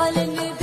على النبي